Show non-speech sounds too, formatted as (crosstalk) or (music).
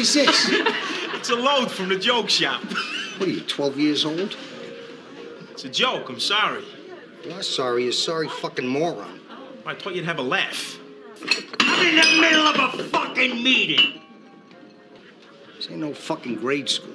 is (laughs) this? It's a load from the joke shop. What are you, 12 years old? It's a joke, I'm sorry. You're sorry, you're sorry fucking moron. I thought you'd have a laugh. I'm in the middle of a fucking meeting. This ain't no fucking grade school.